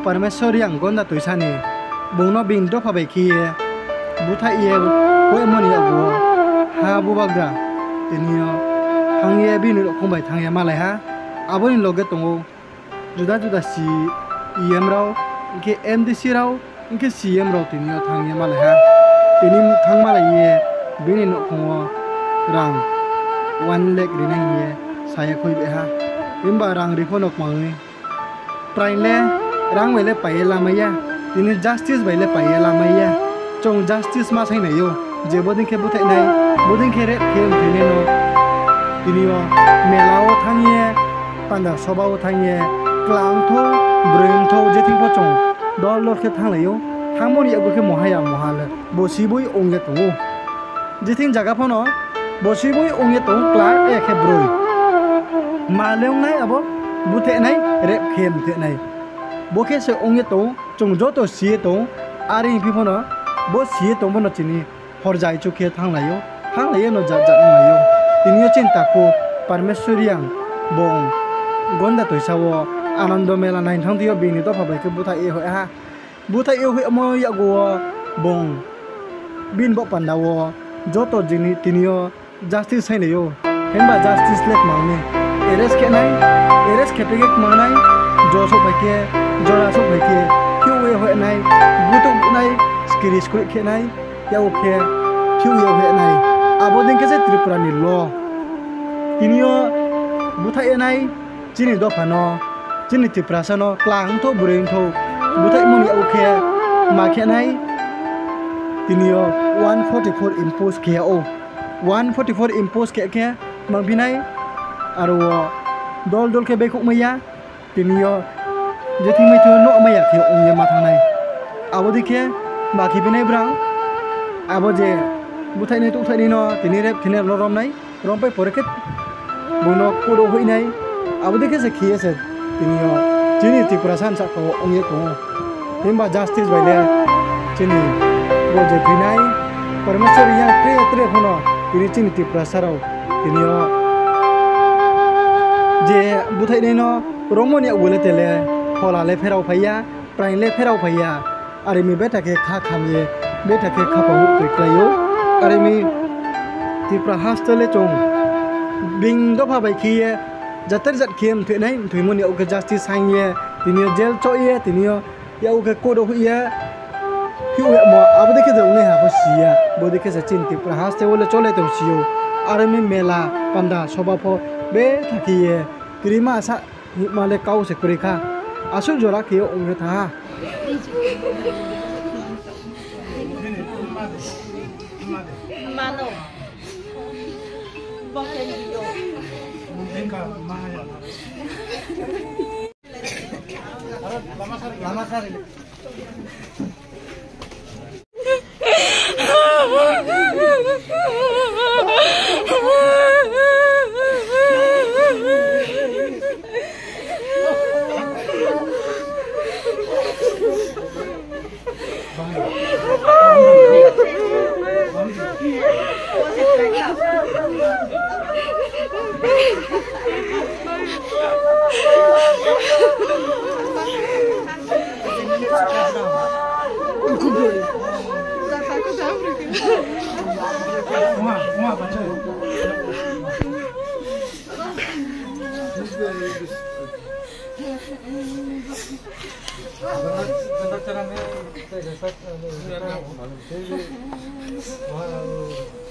chini taku parmesori ang gonda tuisani bungno bing do phabai khiye buta iye ko emoni ago ha bu bagda tinio hangye bin ro khombai thangye malai ha aboni loge tongo juda juda si iem rao ke mdc rao ke cm rao tinio thangye malai ha tinim thang malai ye bini no khongo rang 1 lakh rinang ye saya khoi be ha imba rang ri phonok mangi प्राइले राङ भाइले पाइएला मैया तिनी justice भाइले पाइएला मैया चौँ justice मा छैन यो जे बोदिङ खे बुथै नै बोदिङ खे रे खे थैने न तिनी यो मेलाओ थाङिए पान्दा सबाओ थाङिए क्लांथो ब्रेनथो जेथिं पो चौँ दल दल खे थांले यो थांमोनि यागो खे महाया महाले बसिबोइ ओंगे तंगो जेथिं जागा फनो बसिबोइ ओंगे तंगो क्ला एखे ब्रoi मालें नाय अब बुथे नाय रेप खेम थे नाय বকে সে অঙ্গে তো চংজো তো সিয়ে তো আর ইং ফিফন বো সিয়ে তো বন চিনি হর যাই চোখে থাংলাইও থাংলাইও ন জাত জাত নাইও তিনিও চিন্তাকো পারমেশ্বরিয়াং বং গন্দা তৈসাও আনন্দ মেলা নাইন থাং দিও বিনি তো ভাবাইকে বুথা এ হয় হা বুথা এ হয় আমার ইয়াগো বং বিন বক পান্ডাও যত জিনি তিনিও জাস্টিস সাইনাইও হেনবা জাস্টিস লেট মাংনি এরেস খেনাই এরেস খেতে গে মাংনাই জসো পাইকে जोड़ा सब लेके क्यों ये हुए नहीं बुतुक नहीं स्किरिस कुल के नहीं या ओके क्यों ये हुए नहीं अब दिन कैसे त्रिपुरा ने लो तिनियो बुथा ये नहीं चिनी दो फनो चिनी त्रिपुरा सनो क्लांग तो बुरें तो बुथा मन या ओके माखे नहीं तिनियो 144 impose के ओ 144 impose के के mang pinai aro dol dol ke bekuk maya tinio যে থি মাইথু ন আমাই আখি উমিয়া মাথা আবো দিখে বাকি বিনাই ব্রা আবো যে বুথাইনি তো উঠাইনি ন তিনি রেপ থিনে নরম নাই রম পাই পরেকে বনো কুড়ো হই নাই আবো দিখে সে খি আছে তিনি ন চিনি ত্রিপুরা সান সাক উমিয়া কো হিমবা জাস্টিস বাইলে চিনি বজে বিনাই পরমেশ্বর ইয়া প্রে ত্রে হন তিনি চিনি ত্রিপুরা সারও তিনি যে বুথাইনি ন রমনিয়া উলে তেলে ले फेराव फैया प्राइन ले फेराव फैया अरे मी बेटा के खा खामिए बेटा के खा पाहु पेक्लायो अरे मी तिप्रा हास्टले चोंग बिंग दो फा बाई खिए जतर जत खेम थे नहीं थुइमन या उके जस्टिस साइए तिनियो जेल चोइए तिनियो या उके कोडो हुइए कि उया मो अब देखे दो ने हा सिया। बो देखे से चिन तिप्रा हास्टे बोले चले तो सियो। अरे मी मेला पंदा सभा फो बे थाकिए क्रीमा सा माले काउ से कुरिखा। 足をじょらけよ、おめた。Mano, bokendiyo. Mungkin kalau mahal. Lama sekali. Гугли. Да, так, да, прикольно. Ума, ума, почай. Докторами, так, так, так, так, так, так, так, так, так, так,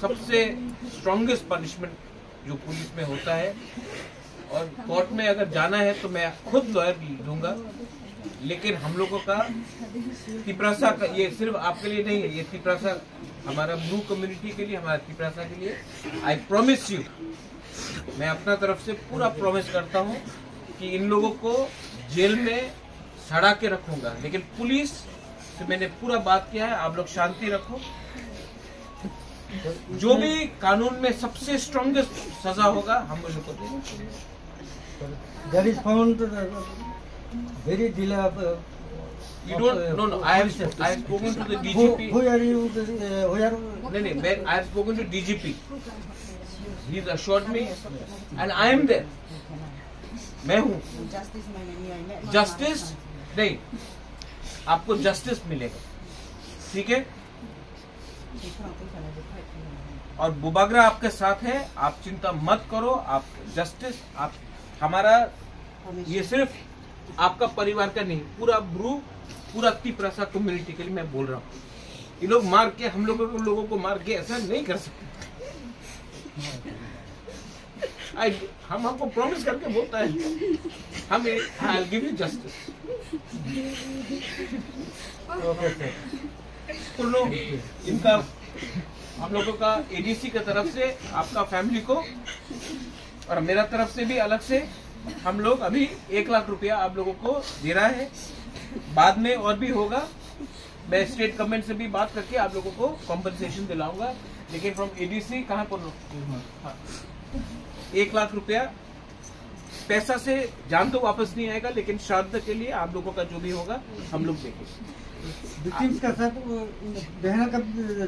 सबसे स्ट्रॉन्गेस्ट पनिशमेंट जो पुलिस में होता है। और कोर्ट में अगर जाना है तो मैं खुद लॉयर दूँगा लेकिन हम लोगों का तिपरासा का, ये सिर्फ़ आपके लिए नहीं है, ये तिपरासा हमारा ब्लू कम्युनिटी के लिए, हमारा तिपरासा के लिए। आई प्रोमिस यू मैं अपना तरफ़ से पूरा प्रोमिस करता हूँ कि इन लोगों को जेल में सड़ा के रखूँगा। लेकिन पुलिस से मैंने पूरा बात किया है, आप लोग शांति रखो। जो भी कानून में सबसे स्ट्रॉन्गेस्ट सजा होगा हम उन लोग को देंगे uh. Uh, You don't no no I have I have spoken to the DGP who who are you? Uh, who are? नहीं नहीं मैं I have spoken to DGP he has assured me and I am there मैं हूँ justice नहीं आपको justice मिलेगा ठीक है और बुबागरा आपके साथ है आप चिंता मत करो आप जस्टिस आप हमारा ये सिर्फ़ आपका परिवार का नहीं पूरा ब्रू पूरा तिप्रसा कम्युनिटी के लिए मैं बोल रहा हूँ। ये लोग मार के हम लोगों को लोगों को मार के ऐसा नहीं कर सकते। I- हम हमको प्रॉमिस करके बोलता है हम I give you justice Okay, तो इनका, हम लोगों का एडीसी की तरफ़ से, आपका फैमिली को, और मेरा तरफ़ से भी अलग से, हम लोग अभी एक लाख रुपया आप लोगों को दे रहा है। बाद में और भी होगा। मैं स्टेट गवर्नमेंट से भी बात करके आप लोगों को कॉम्पनसेशन दिलाऊँगा। लेकिन फ्रॉम एडीसी कहाँ पर हाँ। एक लाख रुपया पैसा से जान तो वापस नहीं आएगा लेकिन श्राद्ध के लिए आप लोगों का जो भी होगा हम लोग देंगे Victims का वो बहना का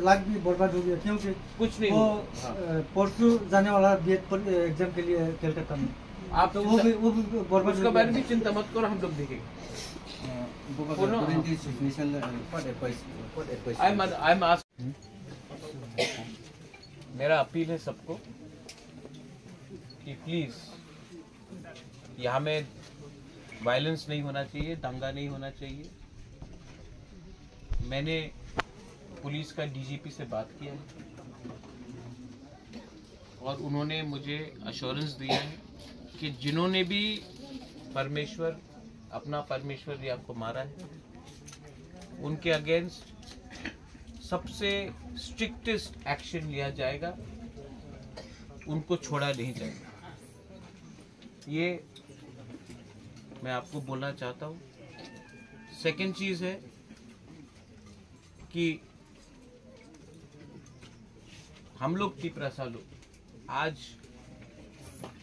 लाख भी बर्बाद हो गया क्योंकि कुछ नहीं वो हाँ। परसों जाने वाला बीएड एग्ज़ाम के लिए कलकत्ता में। आप तो वो भी वो भी बर्बाद उसका बारे में चिंता मत करो हम लोग देखेंगे। मेरा अपील है सबको कि प्लीज़ यहाँ में वायलेंस नहीं होना चाहिए, दंगा नहीं होना चाहिए। मैंने पुलिस का डीजीपी से बात किया है। और उन्होंने मुझे अश्योरेंस दिया है कि जिन्होंने भी परमेश्वर, अपना परमेश्वर या को मारा है, उनके अगेंस्ट सबसे स्ट्रिक्टेस्ट एक्शन लिया जाएगा, उनको छोड़ा नहीं जाएगा। ये मैं आपको बोलना चाहता हूँ। सेकंड चीज़ है कि हम लोग तिपरासा लोग आज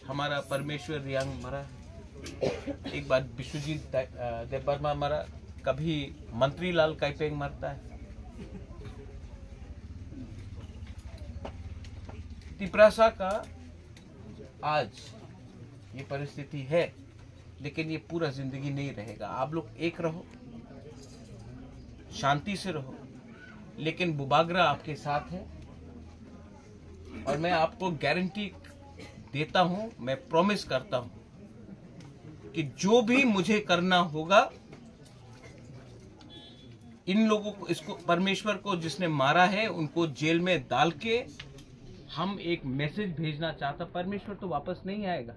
हमारा परमेश्वर रियांग मरा। एक बार विश्वजीत दै- अ, देवबर्मा मरा। कभी मंत्री लाल काइपेंग मरता है। तिपरासा का आज ये परिस्थिति है। लेकिन ये पूरा ज़िंदगी नहीं रहेगा। आप लोग एक रहो, शांति से रहो, लेकिन बुबागरा आपके साथ है। और मैं आपको गारंटी देता हूँ, मैं प्रॉमिस करता हूँ कि जो भी मुझे करना होगा, इन लोगों को, इसको, परमेश्वर को जिसने मारा है, उनको जेल में डाल के हम एक मैसेज भेजना चाहता, परमेश्वर तो वापस नहीं आएगा।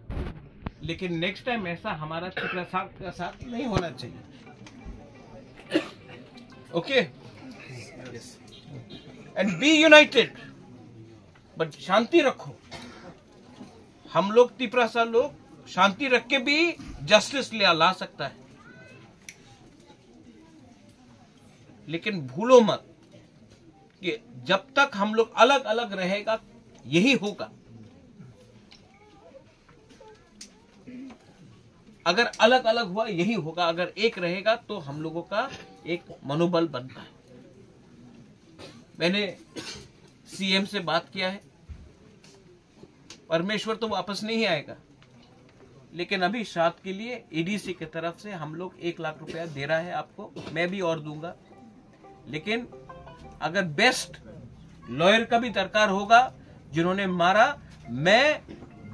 लेकिन नेक्स्ट टाइम ऐसा हमारा चित्रा साथ का साथ नहीं होना चाहिए। Okay and be united but शांति रखो। हम लोग तिपरासा लोग शांति रख के भी जस्टिस ले ला सकता है। लेकिन भूलो मत कि जब तक हम लोग अलग अलग रहेगा, यही होगा। अगर अलग अलग हुआ, यही होगा। अगर एक रहेगा तो हम लोगों का एक मनोबल बनता है। मैंने सीएम से बात किया है। परमेश्वर तो वापस नहीं आएगा। लेकिन अभी श्राद्ध के लिए ईडीसी की तरफ़ से हम लोग एक लाख रुपया दे रहा है आपको। मैं भी और दूँगा। लेकिन अगर बेस्ट लॉयर का भी दरकार होगा, जिन्होंने मारा, मैं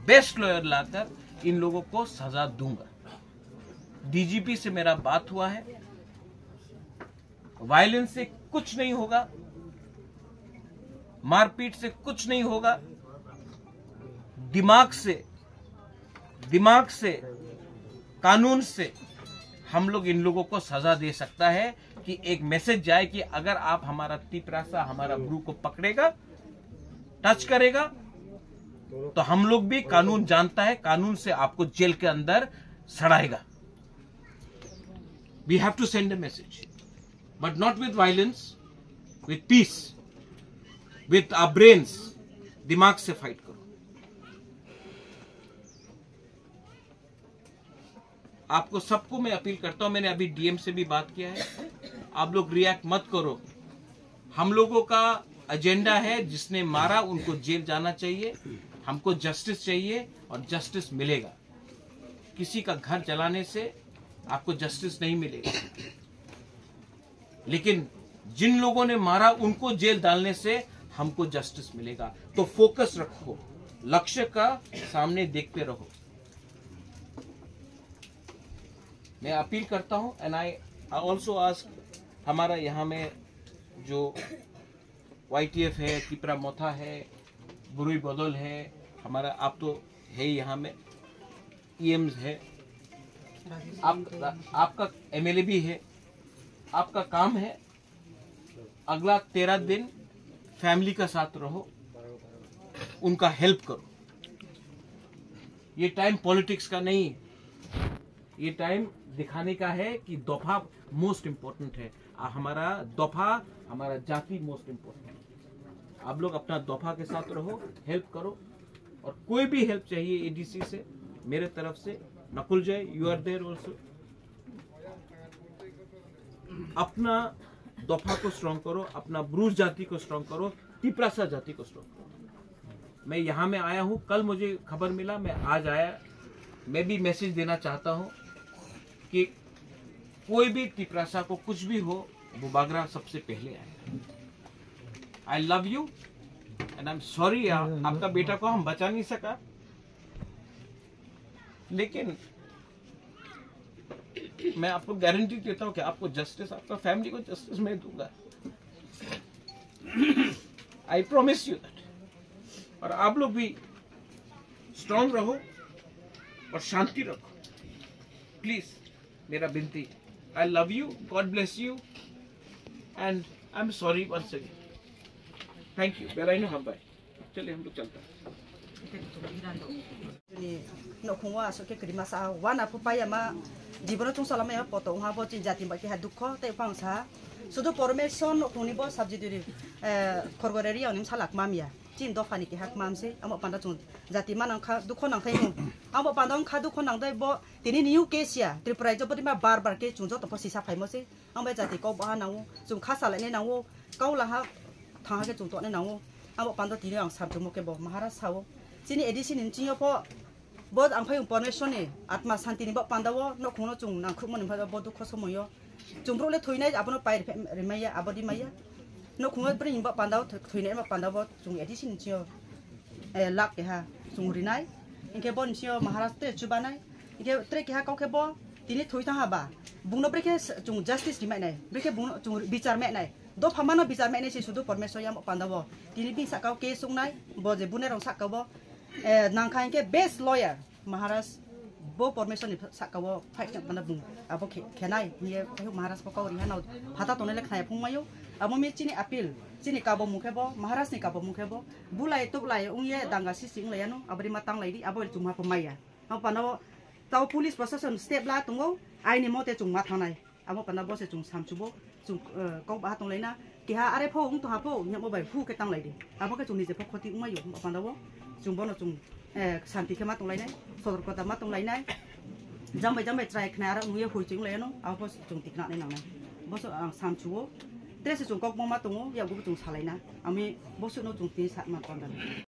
बेस्ट लॉयर लाकर इन लोगों को सजा दूँगा। डीजीपी से मेरा बात हुआ है। वायलेंस से कुछ नहीं होगा। मारपीट से कुछ नहीं होगा। दिमाग से दिमाग से, कानून से हम लोग इन लोगों को सजा दे सकता है कि एक मैसेज जाए कि अगर आप हमारा तिपरासा, हमारा ब्रू को पकड़ेगा टच करेगा तो हम लोग भी कानून जानता है, कानून से आपको जेल के अंदर सड़ाएगा। We have to send a message but not with violence with peace with our brains दिमाग से फाइट करो। आपको सबको मैं अपील करता हूँ, मैंने अभी डीएम से भी बात किया है। आप लोग रिएक्ट मत करो। हम लोगों का एजेंडा है, जिसने मारा, उनको जेल जाना चाहिए। हमको जस्टिस चाहिए और जस्टिस मिलेगा। किसी का घर जलाने से आपको जस्टिस नहीं मिलेगा। लेकिन जिन लोगों ने मारा, उनको जेल डालने से हमको जस्टिस मिलेगा। तो फोकस रखो। लक्ष्य का सामने देखते रहो। मैं अपील करता हूँ एंड आई ऑल्सो आस्क हमारा यहाँ में जो वाईटीएफ है तिपरा मोथा है बुरुई बदल है, हमारा, आप तो है यहाँ में ईएम्स है। आप, आपका एमएलए भी है, आपका काम है, अगला तेरह दिन फैमिली का साथ रहो, उनका हेल्प करो। ये टाइम पॉलिटिक्स का नहीं, ये टाइम दिखाने का है कि दोफा मोस्ट इम्पोर्टेंट है। हमारा दोफा, हमारा जाति मोस्ट इम्पोर्टेंट है। आप लोग अपना दोफा के साथ रहो हेल्प करो, और कोई भी हेल्प चाहिए एडीसी से, मेरे तरफ़ से नकुल जय यू आर देयर ऑल्सो अपना दफ़ा को स्ट्रॉन्ग करो, अपना ब्रूज जाति को स्ट्रॉन्ग करो, तिपरासा जाति को स्ट्रॉन्ग करो। मैं यहाँ में आया हूँ, कल मुझे खबर मिला, मैं आज आया। मैं भी मैसेज देना चाहता हूँ कि कोई भी तिपरासा को कुछ भी हो, वो बागरा सबसे पहले आए। I love you and I am sorry आपका बेटा को हम बचा नहीं सका। लेकिन मैं आपको गारंटी देता हूँ कि आपको जस्टिस आपका फैमिली को जस्टिस मैं दूँगा। आई प्रोमिस यू दैट और आप लोग भी स्ट्रांग रहो और शांति रखो। प्लीज़ मेरा बिनती I love you God bless you and I am sorry once again thank you बेराइनो हम भाई चलिए, हम लोग चलते हैं। nó không qua số cái kỷ mà sao quá là không phải mà đi vào trong sau là mấy học bảo tổng hòa vô trình gia đình bảo cái hạt đục khó tại phòng xã số đó bảo mấy son nó không đi bảo sắp gì đi khó gọi là đi ông em sao lạc mắm ya chín đó phải cái hạt mắm gì ông bảo bạn đó chung gia đình mà nó khá đục khó năng thấy không ông bảo bạn đó khá đục khó năng đây bảo thì nên nhiều cái gì à từ bây giờ bắt đi mà bar bar cái chúng cho tổng phải xí phải mất gì ông bảo gia đình có bảo hà nào chúng khá sao lại nên nào câu là ha thằng cái chúng tôi nên nào ông bảo bạn đó thì nên làm sao chúng một cái bảo mà hà sao chini edition in chinyo po bod ang phayung permission ni atma shanti ni ba pandawo no khono chung nang khum mon phada bodu khoso moyo chumbro le thoina abono pai remaya abodi maya no khunga bring ba pandawo thoina ma pandawo chung edition chinyo e lak ke ha chung rinai inke bon chinyo maharashtra chubanai inke tre ke ha kau ke bo tini thoita ha ba bungno breke chung justice rimai nai breke bungno chung bichar me nai do phamano bichar me nai se sudu permission yam pandawo tini bi sakau ke sungnai bo je bunai rong sakau bo नांखाय के best lawyer महाराज बो permission नि साकाव fight जों बना बुं आबो खे खेनाय निये फायो महाराज पका ओरि हानाव फाता तोने ले खाय फुमायो आबो मे चिनि अपील चिनि काबो मुखेबो महाराज नि काबो मुखेबो बुलाय तुलाय उये दांगा सि सिं लयानो आबरि मा तांग लायदि आबो जुमा फमाया हा पानाव ताव पुलिस प्रशासन स्टेप ला तुंगो आइनि मते जों मा थानाय आबो पाना बसे जों सामचुबो जों गाव बा तांग लायना केहा आरे फौ उं तो हाफौ नि मबाय फु के तांग लायदि आबो के जों निजे फखति उमायो पानाव chung bono eh santi ke matung lainai sodor kota matung lainai jambai jambai trai knara nguye hui chung leno au bos chung tikna ni nang bosu ang sam chuo tres chung kok mo matungo ya gu chung salai na ami bosu no chung ti sat ma pandal